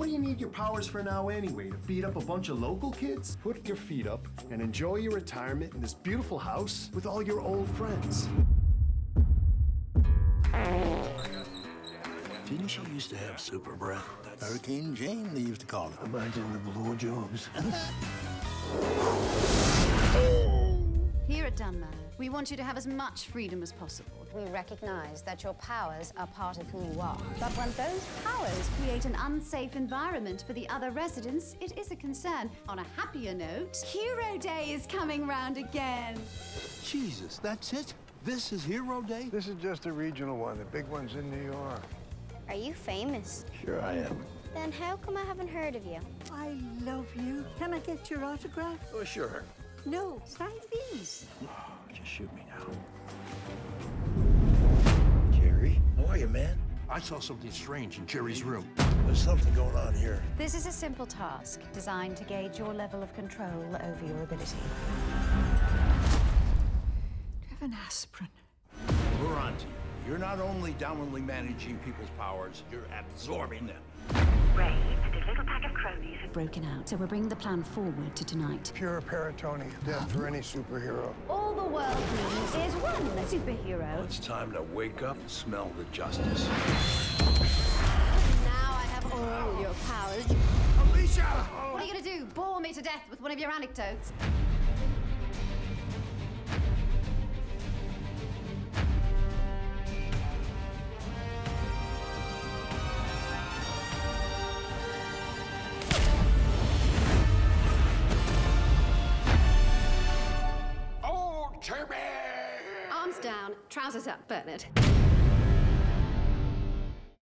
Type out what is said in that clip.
What do you need your powers for now anyway? To beat up a bunch of local kids? Put your feet up and enjoy your retirement in this beautiful house with all your old friends. Didn't she used to have super breath? Hurricane Jane, they used to call her. Imagine the blowjobs. Here at Dunmer, we want you to have as much freedom as possible. We recognize that your powers are part of who you are. But when those powers create an unsafe environment for the other residents, it is a concern. On a happier note, Hero Day is coming round again. Jesus, that's it? This is Hero Day? This is just a regional one. The big one's in New York. Are you famous? Sure I am. Then how come I haven't heard of you? I love you. Can I get your autograph? Oh, sure. No, sign these. Just shoot me now. Jerry, how are you, man? I saw something strange in Jerry's room. There's something going on here. This is a simple task designed to gauge your level of control over your ability. Do you have an aspirin? We're on to you. You're not only downwardly managing people's powers, you're absorbing them. Ray and a little pack of cronies have Broken out, so we're bringing the plan forward to tonight. Pure paratonia, death for any superhero. All the world needs is one superhero. It's time to wake up and smell the justice. Now I have all your powers. Alicia! What are you gonna do? Bore me to death with one of your anecdotes? Down, trousers up, Bernard.